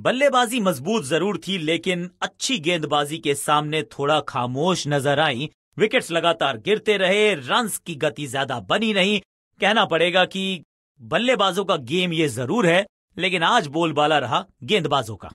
बल्लेबाजी मज़बूत ज़रूर थी, लेकिन अच्छी गेंदबाजी के सामने थोड़ा खामोश नज़र आई। विकेट्स लगातार गिरते रहे रन्स की गति ज़्यादा बनी नहीं। कहना पड़ेगा कि बल्लेबाजों का गेम ये ज़रूर है, लेकिन आज बोलबाला रहा गेंदबाजों का।